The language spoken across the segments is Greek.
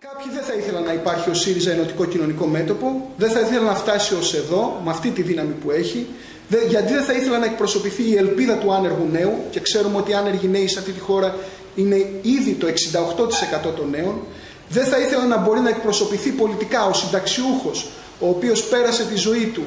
Κάποιοι δεν θα ήθελαν να υπάρχει ο ΣΥΡΙΖΑ ενωτικό κοινωνικό μέτωπο, δεν θα ήθελαν να φτάσει ως εδώ, με αυτή τη δύναμη που έχει, γιατί δεν θα ήθελαν να εκπροσωπηθεί η ελπίδα του άνεργου νέου, και ξέρουμε ότι οι άνεργοι νέοι σε αυτή τη χώρα είναι ήδη το 68% των νέων, δεν θα ήθελαν να μπορεί να εκπροσωπηθεί πολιτικά ο συνταξιούχος, ο οποίος πέρασε τη ζωή του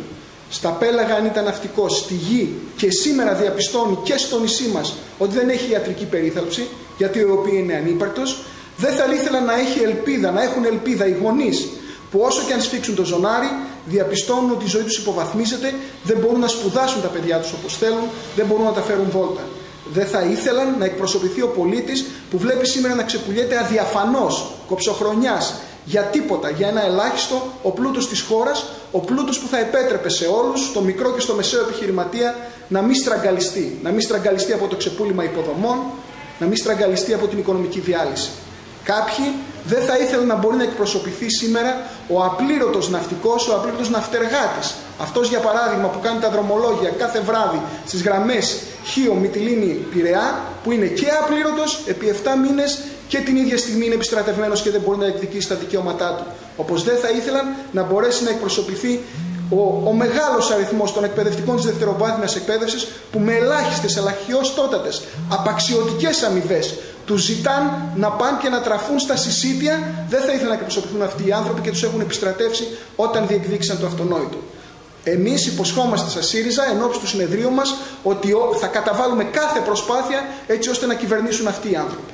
στα πέλαγα αν ήταν ναυτικός, στη γη και σήμερα διαπιστώνει και στο νησί μας ότι δεν έχει ιατρική περίθαλψη, γιατί ο οποίο είναι ανύπαρκτος, δεν θα ήθελα να έχει ελπίδα, να έχουν ελπίδα οι γονείς που όσο και αν σφίξουν το ζωνάρι, διαπιστώνουν ότι η ζωή τους υποβαθμίζεται, δεν μπορούν να σπουδάσουν τα παιδιά τους όπως θέλουν, δεν μπορούν να τα φέρουν βόλτα. Δεν θα ήθελαν να εκπροσωπηθεί ο πολίτης που βλέπει σήμερα να ξεπουλιέται αδιαφανώς, κοψοχρονιάς, για τίποτα, για ένα ελάχιστο, ο πλούτος της χώρας, ο πλούτος που θα επέτρεπε σε όλους, στο μικρό και στο μεσαίο επιχειρηματία, να μην στραγγαλιστεί. Να μην στραγγαλιστεί από το ξεπούλημα υποδομών, να μην στραγγαλιστεί από την οικονομική διάλυση. Κάποιοι δεν θα ήθελαν να μπορεί να εκπροσωπηθεί σήμερα ο απλήρωτος ναυτικός, ο απλήρωτος ναυτεργάτης. Αυτός για παράδειγμα που κάνει τα δρομολόγια κάθε βράδυ στις γραμμές Χίο, Μυτιλίνη, Πειραιά, που είναι και απλήρωτος επί 7 μήνες και την ίδια στιγμή είναι επιστρατευμένος και δεν μπορεί να εκδικήσει τα δικαιώματά του. Όπως δεν θα ήθελαν να μπορέσει να εκπροσωπηθεί ο, ο μεγάλος αριθμός των εκπαιδευτικών της δευτεροβάθμιας εκπαίδευσης που με ελάχιστες, ελαχιωστότατες, απαξιωτικές αμοιβές του ζητάν να πάνε και να τραφούν στα συσίτια, δεν θα ήθελαν να εκπροσωπηθούν αυτοί οι άνθρωποι και τους έχουν επιστρατεύσει όταν διεκδίκησαν το αυτονόητο. Εμείς υποσχόμαστε στα ΣΥΡΙΖΑ εν ώψη του συνεδρίου μας ότι θα καταβάλουμε κάθε προσπάθεια έτσι ώστε να κυβερνήσουν αυτοί οι άνθρωποι.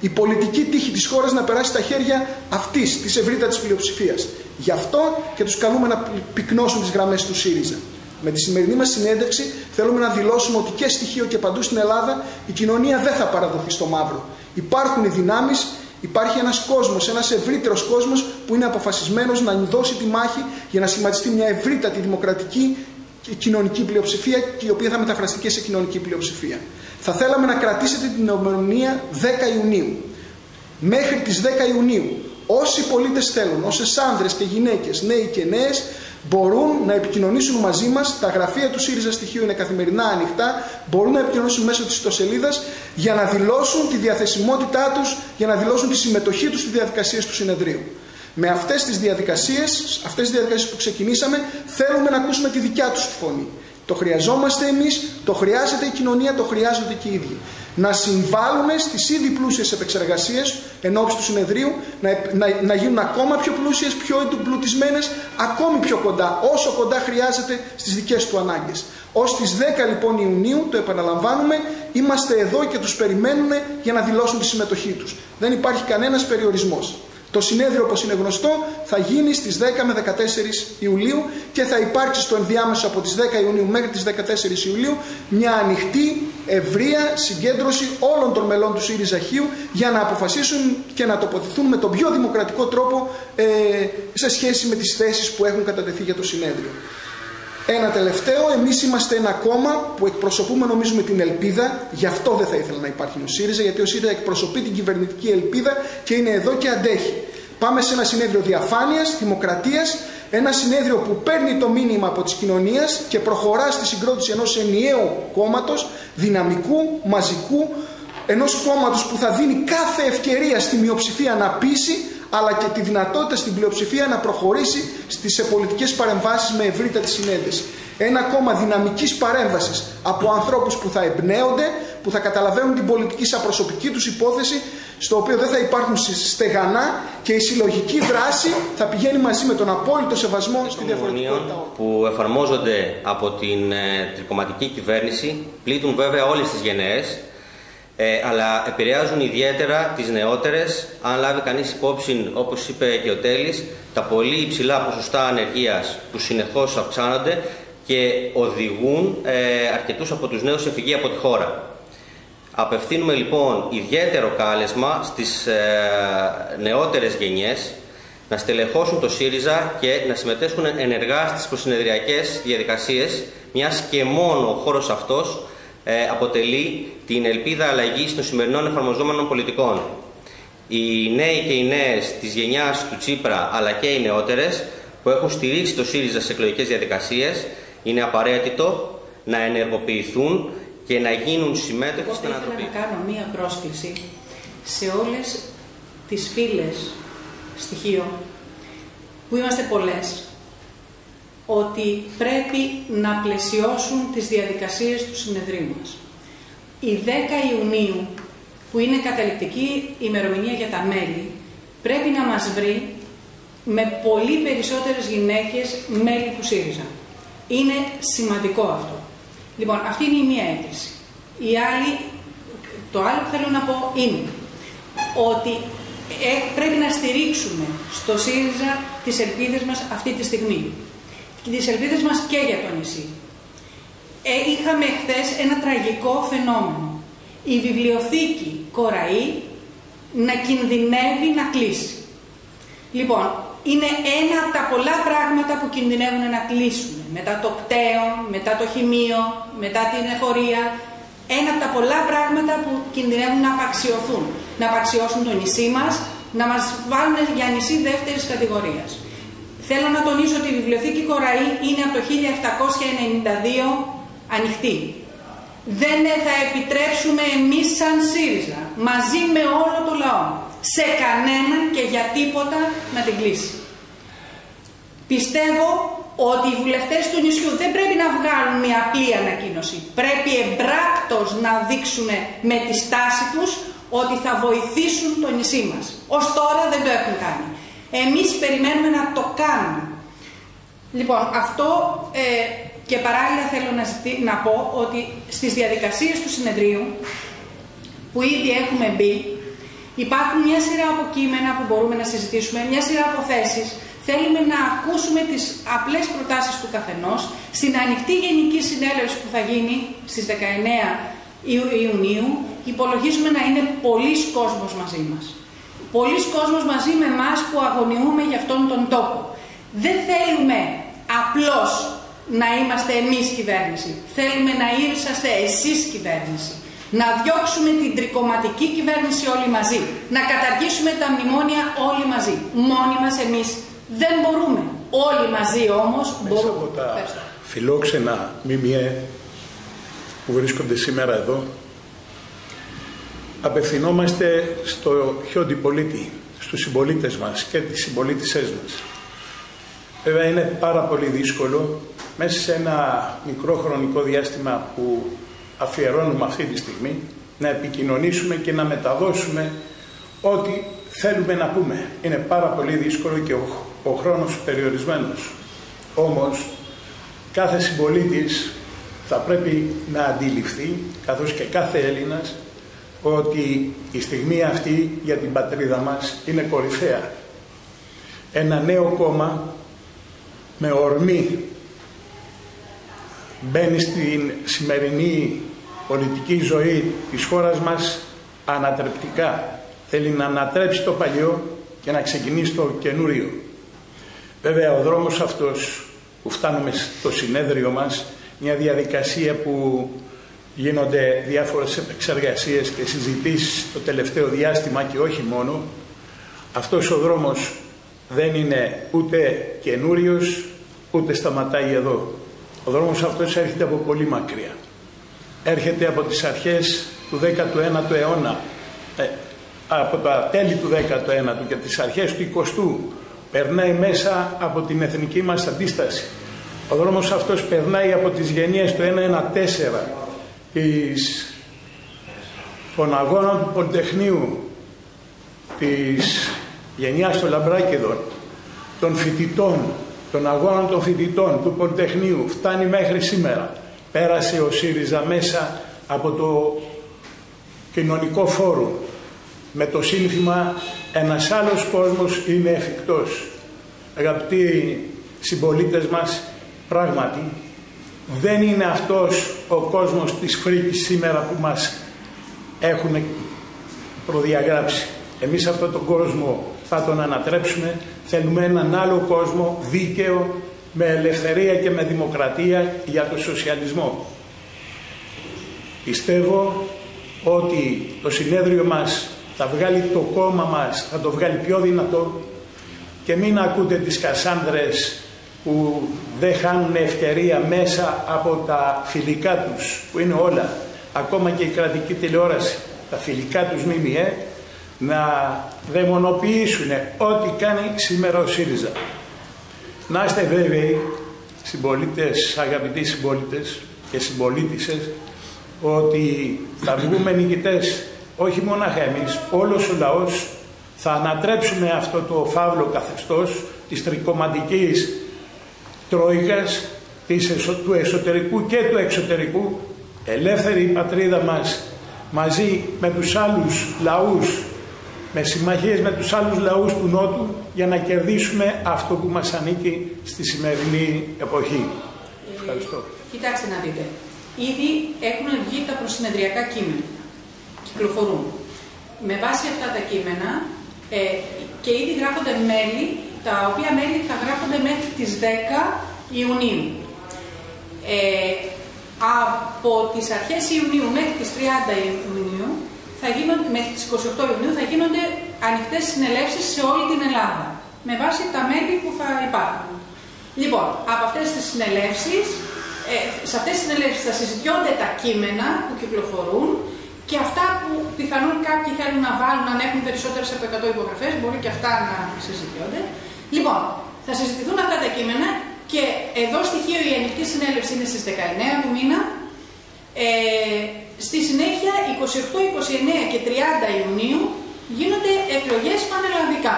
Η πολιτική τύχη της χώρας να περάσει στα χέρια αυτής της ευρύτατης πλειοψηφίας. Γι' αυτό και τους καλούμε να πυκνώσουν τις γραμμές του ΣΥΡΙΖΑ. Με τη σημερινή μας συνέντευξη θέλουμε να δηλώσουμε ότι και στοιχείο και παντού στην Ελλάδα η κοινωνία δεν θα παραδοθεί στο μαύρο. Υπάρχουν οι δυνάμεις, υπάρχει ένας κόσμος, ένας ευρύτερος κόσμος που είναι αποφασισμένος να δώσει τη μάχη για να σχηματιστεί μια ευρύτατη δημοκρατική και κοινωνική πλειοψηφία και η οποία θα μεταφραστεί και σε κοινωνική πλειοψηφία. Θα θέλαμε να κρατήσετε την ημερομηνία 10 Ιουνίου. Μέχρι τις 10 Ιουνίου όσοι πολίτες θέλουν, όσες άνδρες και γυναίκες, νέοι και νέες μπορούν να επικοινωνήσουν μαζί μας. Τα γραφεία του ΣΥΡΙΖΑ στοιχείου είναι καθημερινά ανοιχτά. Μπορούν να επικοινωνήσουν μέσω της ιστοσελίδας για να δηλώσουν τη διαθεσιμότητά τους, για να δηλώσουν τη συμμετοχή τους στις διαδικασίες του συνεδρίου. Με αυτές τις διαδικασίες, αυτές τις διαδικασίες που ξεκινήσαμε, θέλουμε να ακούσουμε τη δικιά τους τη φωνή. Το χρειαζόμαστε εμείς, το χρειάζεται η κοινωνία, το χρειάζονται και οι ίδιοι να συμβάλλουν στις ήδη πλούσιες επεξεργασίες εν ώψη του συνεδρίου, να, να, να γίνουν ακόμα πιο πλούσιες, πιο εμπλουτισμένες, ακόμη πιο κοντά, όσο κοντά χρειάζεται στις δικές του ανάγκες. Ως τις 10 λοιπόν Ιουνίου, το επαναλαμβάνουμε, είμαστε εδώ και τους περιμένουμε για να δηλώσουν τη συμμετοχή τους. Δεν υπάρχει κανένας περιορισμός. Το συνέδριο, όπως είναι γνωστό, θα γίνει στις 10 με 14 Ιουλίου και θα υπάρξει στο ενδιάμεσο από τις 10 Ιουνίου μέχρι τις 14 Ιουλίου μια ανοιχτή, ευρεία συγκέντρωση όλων των μελών του ΣΥΡΙΖΑ για να αποφασίσουν και να τοποθετηθούν με τον πιο δημοκρατικό τρόπο ε, σε σχέση με τις θέσεις που έχουν κατατεθεί για το συνέδριο. Ένα τελευταίο, εμείς είμαστε ένα κόμμα που εκπροσωπούμε νομίζουμε την ελπίδα, γι' αυτό δεν θα ήθελα να υπάρχει ο ΣΥΡΙΖΑ, γιατί ο ΣΥΡΙΖΑ εκπροσωπεί την κυβερνητική ελπίδα και είναι εδώ και αντέχει. Πάμε σε ένα συνέδριο διαφάνειας, δημοκρατίας, ένα συνέδριο που παίρνει το μήνυμα από τη κοινωνία και προχωρά στη συγκρότηση ενός ενιαίου κόμματος, δυναμικού, μαζικού, ενός κόμματος που θα δίνει κάθε ευκαιρία στη μειοψηφία να πείσει αλλά και τη δυνατότητα στην πλειοψηφία να προχωρήσει στις πολιτικές παρεμβάσεις με ευρύτατη συνέντευξη. Ένα κόμμα δυναμικής παρέμβασης από ανθρώπους που θα εμπνέονται, που θα καταλαβαίνουν την πολιτική σαν προσωπική τους υπόθεση, στο οποίο δεν θα υπάρχουν στεγανά και η συλλογική δράση θα πηγαίνει μαζί με τον απόλυτο σεβασμό στη διαφορετικότητα. που εφαρμόζονται από την ε, τρικοματική κυβέρνηση πλήττουν βέβαια όλες τις γενναίες ε, αλλά επηρεάζουν ιδιαίτερα τις νεότερες, αν λάβει κανείς υπόψη, όπως είπε και ο Τέλης, τα πολύ υψηλά ποσοστά ανεργίας που συνεχώς αυξάνονται και οδηγούν ε, αρκετούς από τους νέους σε φυγή από τη χώρα. Απευθύνουμε λοιπόν ιδιαίτερο κάλεσμα στις ε, νεότερες γενιές να στελεχώσουν το ΣΥΡΙΖΑ και να συμμετέσχουν ενεργά στις προσυνεδριακές διαδικασίες, μιας και μόνο ο χώρος αυτός ε, αποτελεί την ελπίδα αλλαγή των σημερινών εφαρμοζόμενων πολιτικών. Οι νέοι και οι νέες της γενιάς του Τσίπρα, αλλά και οι νεότερες, που έχουν στηρίξει το ΣΥΡΙΖΑ σε εκλογικές διαδικασίες, είναι απαραίτητο να ενεργοποιηθούν και να γίνουν συμμέτοχοι στην ανθρωπή. Θα να κάνω μία πρόσκληση σε όλες τις φίλες στοιχείο, που είμαστε πολλές, ότι πρέπει να πλαισιώσουν τις διαδικασίες του συνεδρίου μας. Η 10 Ιουνίου, που είναι καταληκτική ημερομηνία για τα μέλη, πρέπει να μας βρει με πολύ περισσότερες γυναίκες μέλη του ΣΥΡΙΖΑ. Είναι σημαντικό αυτό. Λοιπόν, αυτή είναι η μία έκκληση. Η άλλη, το άλλο που θέλω να πω είναι ότι ε, πρέπει να στηρίξουμε στο ΣΥΡΙΖΑ τις ελπίδες μας αυτή τη στιγμή. Τις ελπίδες μας και για το νησί. Ε, είχαμε χθες ένα τραγικό φαινόμενο. Η βιβλιοθήκη Κοραή να κινδυνεύει να κλείσει. Λοιπόν, είναι ένα από τα πολλά πράγματα που κινδυνεύουν να κλείσουν. Μετά το πτέο, μετά το χημείο, μετά την εφορία. Ένα από τα πολλά πράγματα που κινδυνεύουν να απαξιωθούν. Να απαξιώσουν το νησί μας, να μας βάλουν για νησί δεύτερης κατηγορίας. Θέλω να τονίσω ότι η Βιβλιοθήκη Κοραή είναι από το 1792 ανοιχτή. Δεν θα επιτρέψουμε εμείς σαν ΣΥΡΙΖΑ, μαζί με όλο το λαό, σε κανέναν και για τίποτα να την κλείσει. Πιστεύω ότι οι βουλευτές του νησιού δεν πρέπει να βγάλουν μια απλή ανακοίνωση. Πρέπει εμπράκτος να δείξουν με τη στάση τους ότι θα βοηθήσουν το νησί μας. Ως τώρα δεν το έχουν κάνει. Εμείς περιμένουμε να το κάνουμε. Λοιπόν, αυτό ε, και παράλληλα θέλω να, να πω ότι στις διαδικασίες του συνεδρίου που ήδη έχουμε μπει Υπάρχουν μια σειρά από κείμενα που μπορούμε να συζητήσουμε, μια σειρά από θέσεις. Θέλουμε να ακούσουμε τις απλές προτάσεις του καθενός στην ανοιχτή γενική συνέλευση που θα γίνει στις 19 Ιουνίου. Υπολογίζουμε να είναι πολλοί κόσμος μαζί μας. Πολλοί κόσμος μαζί με εμάς που αγωνιούμε για αυτόν τον τόπο. Δεν θέλουμε απλώς να είμαστε εμείς κυβέρνηση. Θέλουμε να είσαστε εσείς κυβέρνηση να διώξουμε την τρικοματική κυβέρνηση όλοι μαζί, να καταργήσουμε τα μνημόνια όλοι μαζί. Μόνοι μας εμείς δεν μπορούμε. Όλοι μαζί όμως μπορούμε. από τα φιλόξενα ΜΜΕ που βρίσκονται σήμερα εδώ, απευθυνόμαστε στο χιόντι πολίτη, στους συμπολίτες μας και τις συμπολίτησές μας. Βέβαια είναι πάρα πολύ δύσκολο μέσα σε ένα μικρό χρονικό διάστημα που αφιερώνουμε αυτή τη στιγμή να επικοινωνήσουμε και να μεταδώσουμε ό,τι θέλουμε να πούμε. Είναι πάρα πολύ δύσκολο και ο, ο χρόνος περιορισμένος. Όμως κάθε συμπολίτης θα πρέπει να αντιληφθεί, καθώς και κάθε Έλληνας, ότι η στιγμή αυτή για την πατρίδα μας είναι κορυφαία. Ένα νέο κόμμα με ορμή μπαίνει στην σημερινή πολιτική ζωή της χώρας μας ανατρεπτικά. Θέλει να ανατρέψει το παλιό και να ξεκινήσει το καινούριο. Βέβαια ο δρόμος αυτός που φτάνουμε στο συνέδριο μας, μια διαδικασία που γίνονται διάφορες επεξεργασίες και συζητήσεις το τελευταίο διάστημα και όχι μόνο, αυτός ο δρόμος δεν είναι ούτε καινούριος ούτε σταματάει εδώ. Ο δρόμος αυτός έρχεται από πολύ μακριά. Έρχεται από τις αρχές του 19ου αιώνα, ε, από τα τέλη του 19ου και τις αρχές του 20ου. Περνάει μέσα από την εθνική μας αντίσταση. Ο δρόμος αυτός περνάει από τις γενιές του 114 της, των αγώνων του Πολυτεχνείου, της γενιάς των Λαμπράκηδων, των φοιτητών, των αγώνων των φοιτητών του Πολυτεχνείου φτάνει μέχρι σήμερα. Πέρασε ο ΣΥΡΙΖΑ μέσα από το κοινωνικό φόρουμ με το σύνθημα «Ένας άλλος κόσμος είναι εφικτός». Αγαπητοί συμπολίτες μας, πράγματι δεν είναι αυτός ο κόσμος της φρίκης σήμερα που μας έχουν προδιαγράψει. Εμείς αυτόν τον κόσμο θα τον ανατρέψουμε. Θέλουμε έναν άλλο κόσμο δίκαιο, με ελευθερία και με δημοκρατία για το σοσιαλισμό. Πιστεύω ότι το συνέδριο μας θα βγάλει το κόμμα μας, θα το βγάλει πιο δυνατό και μην ακούτε τις Κασάνδρες που δεν χάνουν ευκαιρία μέσα από τα φιλικά τους, που είναι όλα, ακόμα και η κρατική τηλεόραση, τα φιλικά τους ΜΜΕ, να δαιμονοποιήσουν ό,τι κάνει σήμερα ο ΣΥΡΙΖΑ. Να είστε βέβαιοι, συμπολίτες, αγαπητοί συμπολίτες και συμπολίτησες, ότι θα βγούμε νικητές όχι μόνο εμείς, όλος ο λαός θα ανατρέψουμε αυτό το φαύλο καθεστώς της τρικοματικής τρόικας της, του εσωτερικού και του εξωτερικού ελεύθερη η πατρίδα μας μαζί με τους άλλους λαούς με συμμαχίες με τους άλλους λαούς του Νότου για να κερδίσουμε αυτό που μας ανήκει στη σημερινή εποχή. Ευχαριστώ. Κοιτάξτε να δείτε. Ήδη έχουν βγει τα προσυνεδριακά κείμενα. Κυκλοφορούν. Με βάση αυτά τα κείμενα ε, και ήδη γράφονται μέλη, τα οποία μέλη θα γράφονται μέχρι τις 10 Ιουνίου. Ε, από τις αρχές Ιουνίου μέχρι τις 30 Ιουνίου, θα γίνονται, μέχρι τις 28 Ιουνίου θα γίνονται ανοιχτές συνελεύσεις σε όλη την Ελλάδα, με βάση τα μέλη που θα υπάρχουν. Λοιπόν, από αυτές τις συνελεύσεις, ε, σε αυτές τις συνελεύσεις θα συζητιόνται τα κείμενα που κυκλοφορούν και αυτά που πιθανόν κάποιοι θέλουν να βάλουν, αν έχουν περισσότερες από 100 υπογραφές, μπορεί και αυτά να συζητιόνται. Λοιπόν, θα συζητηθούν αυτά τα κείμενα και εδώ στοιχείο η ανοιχτή συνέλευση είναι στις 19 του μήνα. Ε, στη συνέχεια, 28, 29 και 30 Ιουνίου γίνονται εκλογές πανελλαδικά.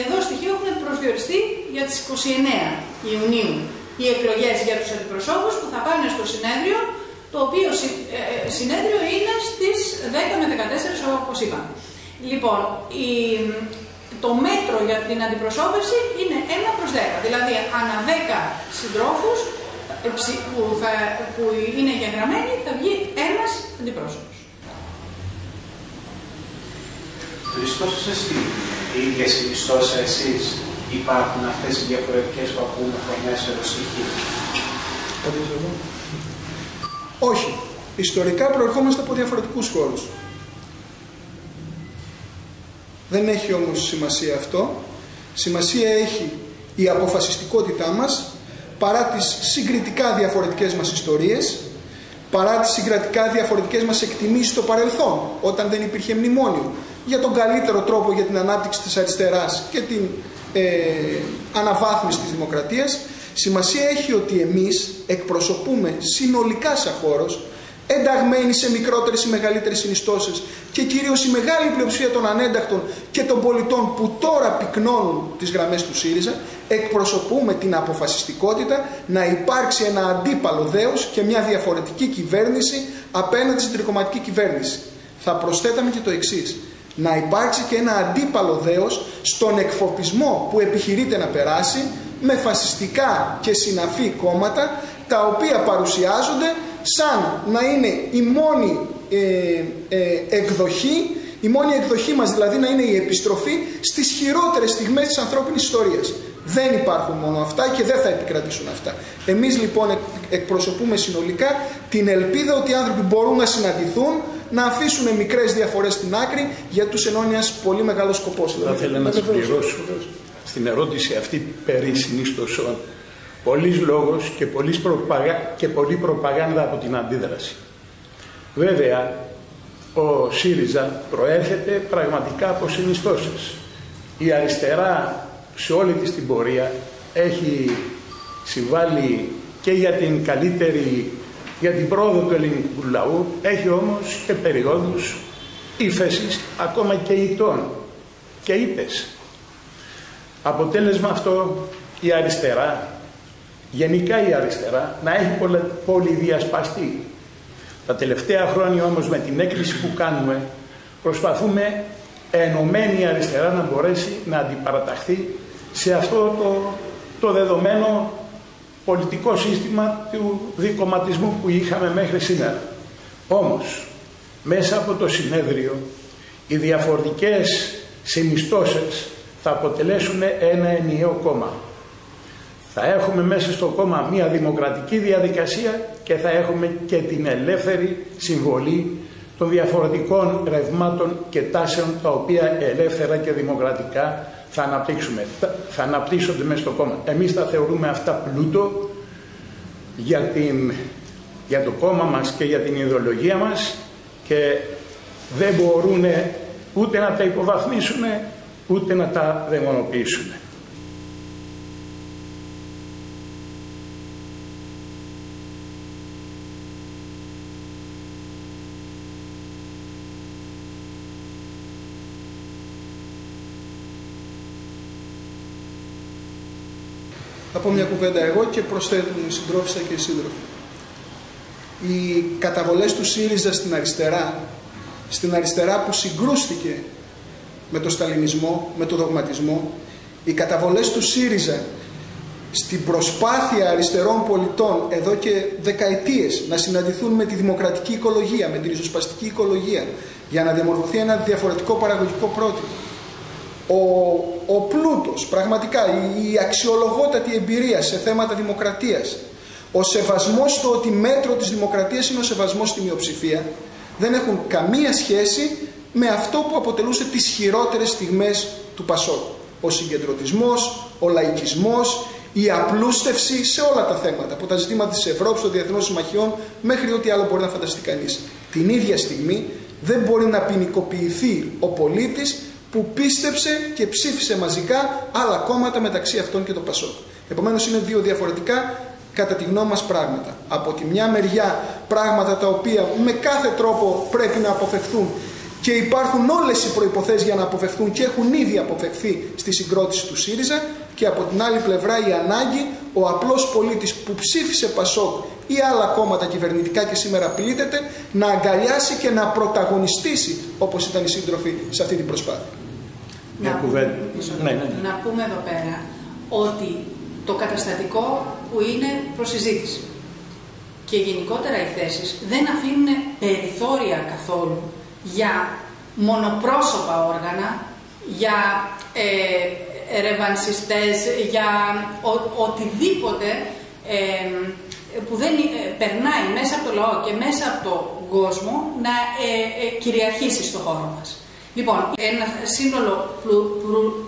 Εδώ στοιχείο έχουν προσδιοριστεί για τις 29 Ιουνίου οι εκλογές για τους αντιπροσώπους που θα πάνε στο συνέδριο, το οποίο ε, ε, συνέδριο είναι στις 10 με 14 όπως είπα. Λοιπόν, η, το μέτρο για την αντιπροσώπευση είναι 1 προς 10, δηλαδή ανά 10 συντρόφους ε, που, θα, που είναι εγγεγραμμένοι θα βγει ένας αντιπρόσωπος. Βρισκόσαστε στην ίδια συνιστόσα εσείς; Υπάρχουν αυτές οι διαφορετικές που ακούμε φωνές ερωσυχή. Όχι. Ιστορικά προερχόμαστε από διαφορετικούς χώρους. Δεν έχει όμως σημασία αυτό. Σημασία έχει η αποφασιστικότητά μας παρά τις συγκριτικά διαφορετικές μας ιστορίες, παρά τις συγκρατικά διαφορετικές μας εκτιμήσεις στο παρελθόν, όταν δεν υπήρχε μνημόνιο, για τον καλύτερο τρόπο για την ανάπτυξη της αριστεράς και την ε, αναβάθμιση της δημοκρατίας, σημασία έχει ότι εμείς εκπροσωπούμε συνολικά σαν χώρος ενταγμένοι σε μικρότερες ή μεγαλύτερες συνιστώσεις και κυρίως η μεγάλη πλειοψηφία των ανέντακτων και των πολιτών που τώρα πυκνώνουν τις γραμμές του ΣΥΡΙΖΑ εκπροσωπούμε την αποφασιστικότητα να υπάρξει ένα αντίπαλο δέος και μια διαφορετική κυβέρνηση απέναντι στην τρικοματική κυβέρνηση. Θα προσθέταμε και το εξής. Να υπάρξει και ένα αντίπαλο δέος στον εκφοπισμό που επιχειρείται να περάσει με φασιστικά και συναφή κόμματα τα οποία παρουσιάζονται σαν να είναι η μόνη ε, ε, εκδοχή, η μόνη εκδοχή μας δηλαδή να είναι η επιστροφή στις χειρότερες στιγμές της ανθρώπινης ιστορίας. Δεν υπάρχουν μόνο αυτά και δεν θα επικρατήσουν αυτά. Εμείς λοιπόν εκπροσωπούμε συνολικά την ελπίδα ότι οι άνθρωποι μπορούν να συναντηθούν, να αφήσουν μικρές διαφορές στην άκρη για τους ενώνει ένας πολύ μεγάλος σκοπός. Θα ήθελα να συμπληρώσω στην ερώτηση αυτή περί συνίστοσων Πολλής λόγος και, πολλής προπαγα... και πολλή προπαγάνδα από την αντίδραση. Βέβαια, ο ΣΥΡΙΖΑ προέρχεται πραγματικά από συνιστώσεις. Η αριστερά σε όλη της την πορεία έχει συμβάλει και για την καλύτερη, για την πρόοδο του ελληνικού λαού, έχει όμως και περιόδους ύφεσης, ακόμα και ητών και ήτες. Αποτέλεσμα αυτό η αριστερά γενικά η αριστερά να έχει πολυδιασπαστεί. Τα τελευταία χρόνια όμως με την έκκληση που κάνουμε προσπαθούμε ενωμένη η αριστερά να μπορέσει να αντιπαραταχθεί σε αυτό το, το δεδομένο πολιτικό σύστημα του δικοματισμού που είχαμε μέχρι σήμερα. Όμως, μέσα από το συνέδριο, οι διαφορετικές συνιστώσεις θα αποτελέσουν ένα ενιαίο κόμμα. Θα έχουμε μέσα στο κόμμα μια δημοκρατική διαδικασία και θα έχουμε και την ελεύθερη συμβολή των διαφορετικών ρευμάτων και τάσεων τα οποία ελεύθερα και δημοκρατικά θα αναπτύξουμε. Θα αναπτύσσονται μέσα στο κόμμα. Εμείς θα θεωρούμε αυτά πλούτο για, την, για το κόμμα μας και για την ιδεολογία μας και δεν μπορούν ούτε να τα υποβαθμίσουν, ούτε να τα δαιμονοποιήσουν. Θα πω μια κουβέντα εγώ και προσθέτουν οι συντρόφισσα και οι σύντροφοι. Οι καταβολές του ΣΥΡΙΖΑ στην αριστερά, στην αριστερά που συγκρούστηκε με το σταλινισμό, με το δογματισμό, οι καταβολές του ΣΥΡΙΖΑ στην προσπάθεια αριστερών πολιτών εδώ και δεκαετίες να συναντηθούν με τη δημοκρατική οικολογία, με την ριζοσπαστική οικολογία, για να διαμορφωθεί ένα διαφορετικό παραγωγικό πρότυπο ο, ο πλούτος, πραγματικά η, αξιολογότατη εμπειρία σε θέματα δημοκρατίας, ο σεβασμός στο ότι μέτρο της δημοκρατίας είναι ο σεβασμός στη μειοψηφία, δεν έχουν καμία σχέση με αυτό που αποτελούσε τις χειρότερες στιγμές του Πασόκ. Ο συγκεντρωτισμός, ο λαϊκισμός, η απλούστευση σε όλα τα θέματα, από τα ζητήματα της Ευρώπης, των διεθνών συμμαχιών, μέχρι ό,τι άλλο μπορεί να φανταστεί κανείς. Την ίδια στιγμή δεν μπορεί να ποινικοποιηθεί ο πολίτης που πίστεψε και ψήφισε μαζικά άλλα κόμματα μεταξύ αυτών και το Πασόκ. Επομένως είναι δύο διαφορετικά κατά τη γνώμη μας πράγματα. Από τη μια μεριά πράγματα τα οποία με κάθε τρόπο πρέπει να αποφευθούν και υπάρχουν όλες οι προϋποθέσεις για να αποφευθούν και έχουν ήδη αποφευθεί στη συγκρότηση του ΣΥΡΙΖΑ και από την άλλη πλευρά η ανάγκη ο απλός πολίτης που ψήφισε Πασόκ ή άλλα κόμματα κυβερνητικά και σήμερα πλήττεται να αγκαλιάσει και να πρωταγωνιστήσει όπως ήταν οι σύντροφοι σε αυτή την προσπάθεια. Μια να, κουβέντα. Ναι, ναι, ναι. Να πούμε εδώ πέρα ότι το καταστατικό που είναι προσυζήτηση και γενικότερα οι θέσεις δεν αφήνουν περιθώρια καθόλου για μονοπρόσωπα όργανα, για ε, ρεβανσιστές, για ο, οτιδήποτε ε, που δεν ε, περνάει μέσα από το λαό και μέσα από τον κόσμο να ε, ε, κυριαρχήσει στο χώρο μας. Λοιπόν, ένα σύνολο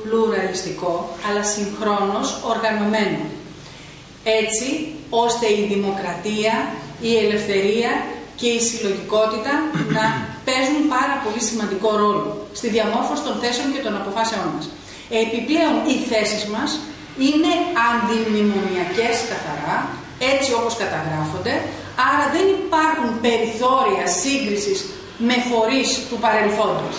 πλουραλιστικό, αλλά συγχρόνως οργανωμένο. Έτσι, ώστε η δημοκρατία, η ελευθερία και η συλλογικότητα να παίζουν πάρα πολύ σημαντικό ρόλο στη διαμόρφωση των θέσεων και των αποφάσεών μας. Επιπλέον, οι θέσεις μας είναι αντιμνημονιακές καθαρά, έτσι όπως καταγράφονται, άρα δεν υπάρχουν περιθώρια σύγκρισης με φορείς του παρελθόντος.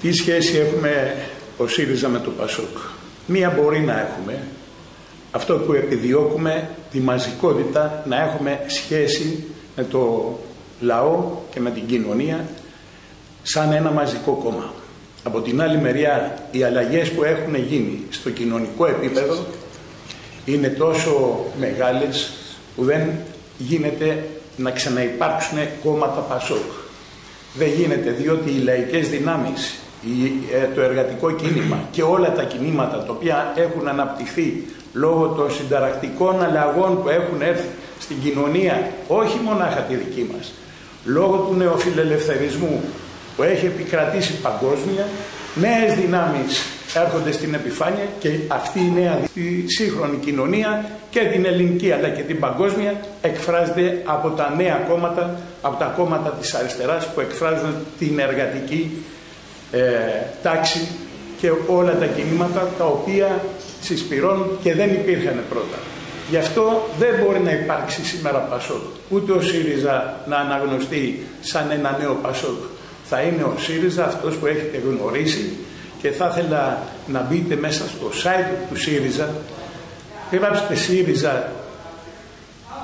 Τι σχέση έχουμε ο ΣΥΡΙΖΑ με το ΠΑΣΟΚ; Μία μπορεί να έχουμε, αυτό που επιδιώκουμε, τη μαζικότητα, να έχουμε σχέση με το λαό και με την κοινωνία σαν ένα μαζικό κόμμα. Από την άλλη μεριά, οι αλλαγές που έχουν γίνει στο κοινωνικό επίπεδο είναι τόσο μεγάλες που δεν γίνεται να ξαναυπάρξουν κόμματα Πασόκ. Δεν γίνεται διότι οι λαϊκές δυνάμεις, ε, το εργατικό κίνημα και όλα τα κινήματα τα οποία έχουν αναπτυχθεί λόγω των συνταρακτικών αλλαγών που έχουν έρθει στην κοινωνία, όχι μονάχα τη δική μας, λόγω του νεοφιλελευθερισμού που έχει επικρατήσει παγκόσμια, νέες δυνάμεις έρχονται στην επιφάνεια και αυτή η νέα η σύγχρονη κοινωνία και την ελληνική αλλά και την παγκόσμια εκφράζεται από τα νέα κόμματα, από τα κόμματα της αριστεράς που εκφράζουν την εργατική ε, τάξη και όλα τα κινήματα τα οποία συσπηρώνουν και δεν υπήρχαν πρώτα. Γι' αυτό δεν μπορεί να υπάρξει σήμερα Πασόκ. Ούτε ο ΣΥΡΙΖΑ να αναγνωστεί σαν ένα νέο Πασόκ. Θα είναι ο ΣΥΡΙΖΑ αυτός που έχετε γνωρίσει και θα ήθελα να μπείτε μέσα στο site του ΣΥΡΙΖΑ γράψτε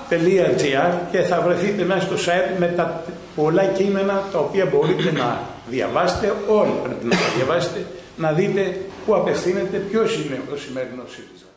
ΣΥΡΙΖΑ.gr και θα βρεθείτε μέσα στο site με τα πολλά κείμενα τα οποία μπορείτε να διαβάσετε, όλοι πρέπει να τα διαβάσετε, να δείτε πού απευθύνεται, ποιος είναι ο σημερινός ΣΥΡΙΖΑ.